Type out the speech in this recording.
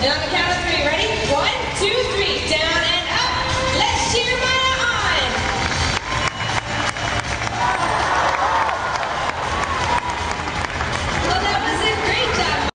And on the count of three, ready?